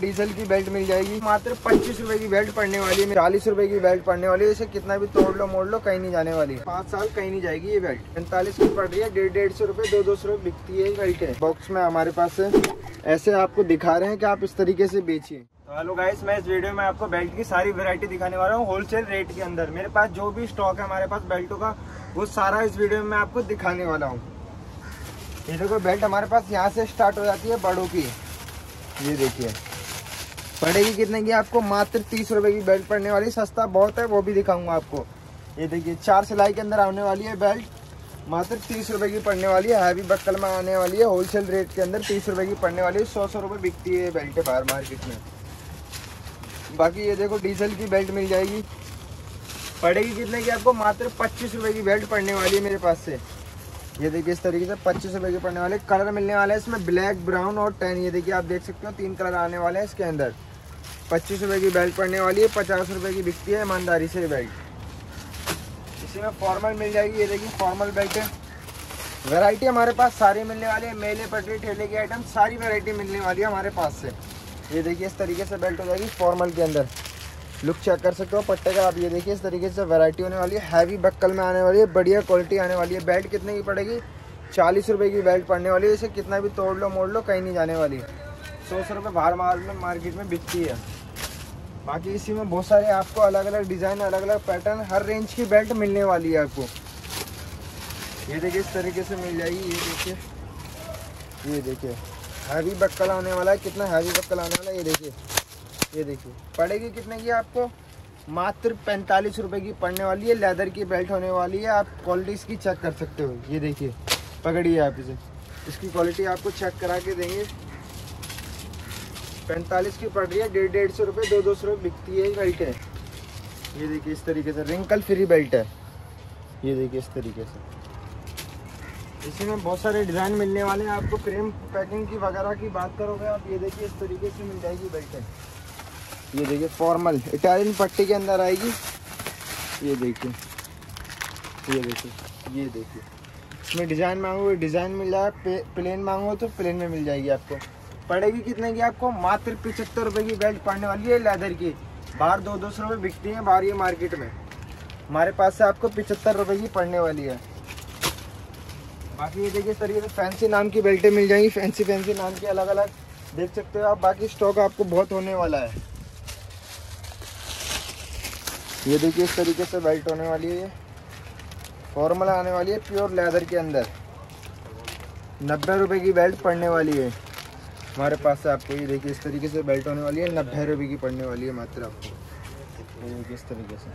Diesel की belt मिल जाएगी। मात्र पच्चीस रूपए की बेल्ट पड़ने वाली है। चालीस रूपए की बेल्ट पड़ने वाली है। इसे कितना भी तोड़ लो, मोड़ लो, कहीं नहीं जाने वाली है। पाँच साल कहीं नहीं जाएगी ये बेल्ट। पैंतालीस की पड़ रही है। डेढ़ डेढ़ सौ रूपए, दो दो सौ रूपए बिकती है बेल्ट। है बॉक्स में हमारे पास है। ऐसे आपको दिखा रहे हैं कि आप इस तरीके से बेचिए। तो हेलो गाइस, मैं इस वीडियो में आपको बेल्ट की सारी वैरायटी दिखाने वाला हूँ। होलसेल रेट के अंदर। मेरे पास जो भी स्टॉक है हमारे पास बेल्टों का, वो सारा इस वीडियो में आपको दिखाने वाला हूँ। ये देखो, बेल्ट हमारे पास यहाँ से स्टार्ट हो जाती है बड़ों की। ये देखिए। पड़ेगी कितने की? आपको मात्र तीस रुपए की बेल्ट पड़ने वाली, सस्ता बहुत है, वो भी दिखाऊँगा आपको। ये देखिए, चार सिलाई के अंदर आने वाली है बेल्ट मात्र तीस रुपए की पड़ने वाली है, हैवी बक्कल में आने वाली है होलसेल रेट के अंदर तीस रुपए की पड़ने वाली है, सौ सौ रुपए बिकती है बेल्ट बाहर मार्केट में। बाकी ये देखो डीजल की बेल्ट मिल जाएगी। पड़ेगी कितने की? आपको मात्र पच्चीस रुपए की बेल्ट पड़ने वाली है मेरे पास से। ये देखिए, इस तरीके से पच्चीस रुपए के पड़ने वाले कलर मिलने वाले हैं इसमें ब्लैक ब्राउन और टेन ये देखिए, आप देख सकते हो, तीन कलर आने वाले हैं इसके अंदर। पच्चीस रुपए की बेल्ट पड़ने वाली है, पचास रुपए की बिकती है, ईमानदारी से बेल्ट इसी में फॉर्मल मिल जाएगी, ये देखिए फॉर्मल बेल्ट है। वैरायटी हमारे पास सारी मिलने वाली है, मेले, पटरी, ठेले की आइटम सारी वैरायटी मिलने वाली है हमारे पास से। ये देखिए इस तरीके से बेल्ट हो जाएगी फॉर्मल के अंदर। लुक चेक कर सकते हो, पट्टे का आप ये देखिए, इस तरीके से वैरायटी होने वाली है। हैवी बक्कल में आने वाली है, बढ़िया क्वालिटी आने वाली है। बेल्ट कितने की पड़ेगी? चालीस रुपए की बेल्ट पड़ने वाली है, इसे कितना भी तोड़ लो, मोड़ लो, कहीं नहीं जाने वाली। सौ सौ रुपये बाहर मार्केट में बिकती है। बाकी इसी में बहुत सारे आपको अलग अलग डिज़ाइन अलग अलग पैटर्न हर रेंज की बेल्ट मिलने वाली है आपको। ये देखिए इस तरीके से मिल जाएगी, ये देखिए। ये देखिए हैवी बक्कल आने वाला है, कितना हैवी बक्कल आने वाला है, ये देखिए। ये देखिए, पड़ेगी कितने की आपको? मात्र पैंतालीस रुपए की पड़ने वाली है लेदर की बेल्ट होने वाली है, आप क्वालिटी इसकी चेक कर सकते हो। ये देखिए, पकड़िए आप इसे। इसकी क्वालिटी आपको चेक करा के देंगे। पैंतालीस की पड़ रही है, डेढ़ डेढ़ सौ रुपये दो दो सौ रुपये बिकती है बेल्ट है। ये देखिए इस तरीके से रिंकल फ्री बेल्ट है। ये देखिए इस तरीके से। इसी में बहुत सारे डिज़ाइन मिलने वाले हैं। आपको क्रीम पैकिंग की वगैरह की बात करोगे आप, ये देखिए इस तरीके से मिल जाएगी बेल्ट ये देखिए फॉर्मल, इटालियन पट्टी के अंदर आएगी। ये देखिए ये देखिए ये देखिए। इसमें डिज़ाइन मांगोगे, डिज़ाइन मिल जाएगा प्लेन मांगो तो प्लेन में मिल जाएगी आपको। पड़ेगी कितने की? आपको मात्र पिछहत्तर रुपए की बेल्ट पड़ने वाली है लेदर की। बाहर दो दो सौ रुपये बिकती है, बाहर ये मार्केट में। हमारे पास से आपको पिछहत्तर रुपए की पड़ने वाली है। बाकी ये देखिए इस तरीके से फैंसी नाम की बेल्टें मिल जाएँगी फैंसी फैंसी नाम की अलग अलग देख सकते हो आप, बाकी स्टॉक आपको बहुत होने वाला है। ये देखिए इस तरीके से बेल्ट होने वाली है ये। फॉर्मल आने वाली है प्योर लेदर के अंदर। नब्बे रुपए की बेल्ट पड़ने वाली है। हमारे पास से आपको ये देखिए, इस तरीके से बेल्ट होने वाली है नब्बे रुपये की पड़ने वाली है मात्र आपको। ये इस तरीके से।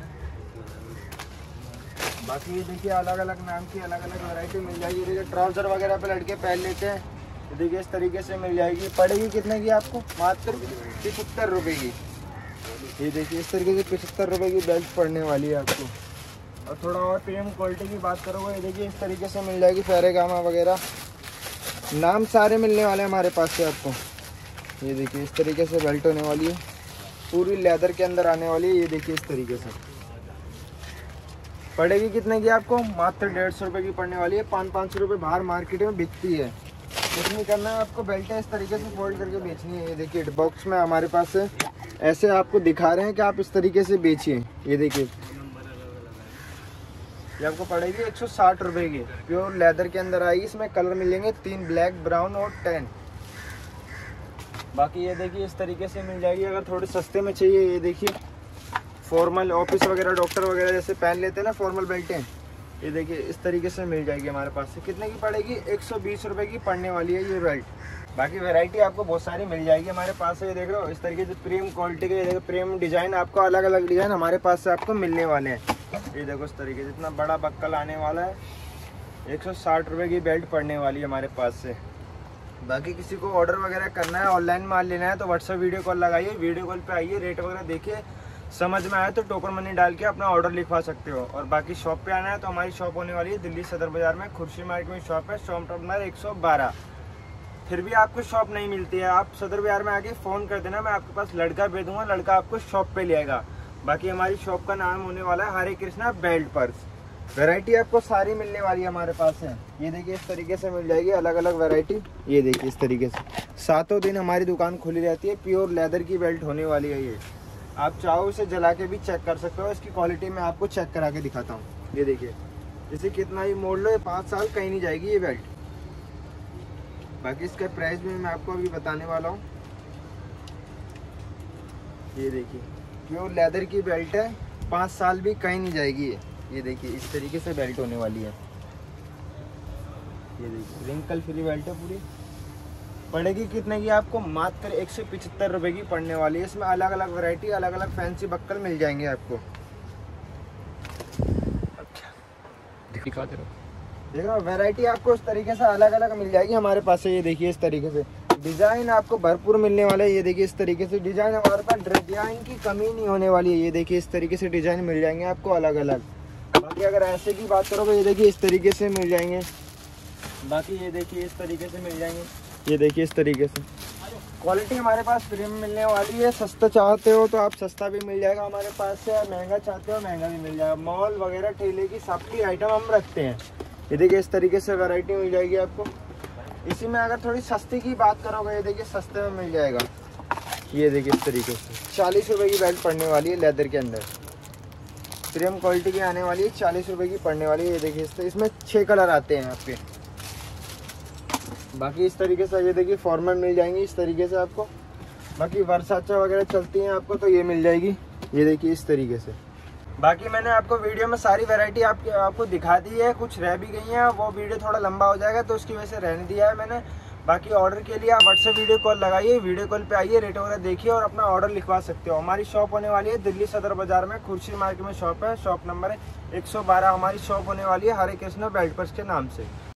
बाकी ये देखिए अलग अलग नाम की अलग अलग वैरायटी मिल जाएगी। देखिए ट्राउज़र वगैरह पे लड़के पहन लेते हैं। देखिए इस तरीके से मिल जाएगी। पड़ेगी कितने की आपको? मात्र पिछहत्तर रुपये की। ये देखिए इस तरीके से पिछहत्तर रुपये की बेल्ट पड़ने वाली है आपको। और थोड़ा और प्रीमियम क्वालिटी की बात करोगे, ये देखिए इस तरीके से मिल जाएगी फेरेगामा वगैरह। नाम सारे मिलने वाले हैं हमारे पास से आपको। ये देखिए, इस तरीके से बेल्ट होने वाली है। पूरी लेदर के अंदर आने वाली है, ये देखिए इस तरीके से। पड़ेगी कितने की आपको? मात्र डेढ़ सौ रुपये की पड़ने वाली है। पाँच पाँच सौ रुपये बाहर मार्केट में बिकती है। कुछ नहीं करना है आपको? बेल्टें इस तरीके से फोल्ड करके बेचनी है। ये देखिए बॉक्स में हमारे पास ऐसे आपको दिखा रहे हैं कि आप इस तरीके से बेचिए। ये देखिए ये आपको पड़ेगी एक सौ साठ रुपये की। प्योर लेदर के अंदर आएगी, इसमें कलर मिलेंगे तीन, ब्लैक, ब्राउन और टेन बाकी ये देखिए, इस तरीके से मिल जाएगी। अगर थोड़े सस्ते में चाहिए, ये देखिए फॉर्मल ऑफ़िस वगैरह डॉक्टर वगैरह जैसे पहन लेते हैं ना फॉर्मल बेल्टें ये देखिए, इस तरीके से मिल जाएगी हमारे पास से। कितने की पड़ेगी? एक सौ की पड़ने वाली है ये बेल्ट बाकी वैरायटी आपको बहुत सारी मिल जाएगी हमारे पास से, ये देख रहे हो, इस तरीके से प्रीम क्वालिटी के ये देखो प्रीम डिज़ाइन आपको अलग अलग डिज़ाइन हमारे पास से आपको मिलने वाले हैं। ये देखो इस तरीके से, इतना बड़ा बक्कल आने वाला है। एक सौ की बेल्ट पड़ने वाली है हमारे पास से। बाकी किसी को ऑर्डर वगैरह करना है ऑनलाइन माल लेना है तो व्हाट्सअप वीडियो कॉल लगाइए वीडियो कॉल पे आइए रेट वगैरह देखिए। समझ में आए तो टोकन मनी डाल के अपना ऑर्डर लिखवा सकते हो। और बाकी शॉप पे आना है तो हमारी शॉप होने वाली है दिल्ली सदर बाज़ार में खुर्शी मार्केट में शॉप है शॉप नंबर एक सौ बारह। फिर भी आपको शॉप नहीं मिलती है। आप सदर बाज़ार में आके फ़ोन कर देना, मैं आपके पास लड़का भेजूँगा, लड़का आपको शॉप पर ले आएगा। बाकी हमारी शॉप का नाम होने वाला है Hare Krishna belt purse. Variety आपको सारी मिलने वाली है हमारे पास है ये देखिए इस तरीके से मिल जाएगी अलग अलग वैरायटी ये देखिए इस तरीके से। सातों दिन हमारी दुकान खुली रहती है प्योर लेदर की बेल्ट होने वाली है ये। आप चाहो इसे जला के भी चेक कर सकते हो, इसकी क्वालिटी मैं आपको चेक करा के दिखाता हूँ। ये देखिए, इसे कितना ही मोड़ लो, ये पाँच साल कहीं नहीं जाएगी ये बेल्ट बाकी इसका प्राइस भी मैं आपको अभी बताने वाला हूँ। ये देखिए। प्योर लेदर की बेल्ट है। पाँच साल भी कहीं नहीं जाएगी ये। ये देखिए, इस तरीके से बेल्ट होने वाली है। ये देखिए रिंकल फ्री बेल्ट है पूरी। पड़ेगी कितने की आपको? मात्र एक सौ पिछहत्तर रुपये की पड़ने वाली है। इसमें अलग अलग वैरायटी अलग अलग फैंसी बक्कल मिल जाएँगे आपको। दिखा दे रहा देख रहे वैरायटी आपको इस तरीके से अलग अलग मिल जाएगी हमारे पास से। ये देखिए, इस तरीके से। डिज़ाइन आपको भरपूर मिलने वाला है। ये देखिए, इस तरीके से डिज़ाइन हमारे पास डिज़ाइन की कमी नहीं होने वाली है। ये देखिए, इस तरीके से डिज़ाइन मिल जाएँगे आपको अलग अलग बाकी अगर ऐसे की बात करो तो ये देखिए, इस तरीके से मिल जाएँगे। बाकी ये देखिए, इस तरीके से मिल जाएँगे। ये देखिए, इस तरीके से। क्वालिटी हमारे पास फ्री में मिलने वाली है। सस्ता चाहते हो तो आप सस्ता भी मिल जाएगा हमारे पास से महँगा चाहते हो महँगा भी मिल जाएगा। मॉल वगैरह, ठेले की सबकी आइटम हम रखते हैं। ये देखिए, इस तरीके से वैरायटी मिल जाएगी आपको। इसी में अगर थोड़ी सस्ती की बात करोगे ये देखिए सस्ते में मिल जाएगा। ये देखिए इस तरीके से। चालीस रुपये की बेल्ट पड़ने वाली है लेदर के अंदर। प्रीमियम क्वालिटी की आने वाली है चालीस रुपये की पड़ने वाली है ये देखिए इस इसमें छः कलर आते हैं आपके। बाकी इस तरीके से ये देखिए फॉर्मल मिल जाएँगी इस तरीके से आपको। बाकी वर्षाचा वगैरह चलती हैं आपको तो ये मिल जाएगी। ये देखिए इस तरीके से। बाकी मैंने आपको वीडियो में सारी वैरायटी आप, आपको दिखा दी है कुछ रह भी गई हैं वो वीडियो थोड़ा लंबा हो जाएगा तो उसकी वजह से रहने दिया है मैंने। बाकी ऑर्डर के लिए आप व्हाट्सएप वीडियो कॉल लगाइए वीडियो कॉल पे आइए रेट वगैरह देखिए और अपना ऑर्डर लिखवा सकते हो। हमारी शॉप होने वाली है दिल्ली सदर बाज़ार में खुर्शी मार्केट में शॉप है शॉप नंबर है 112 हमारी शॉप होने वाली है हरे कृष्ण बेल्टपर्स के नाम से।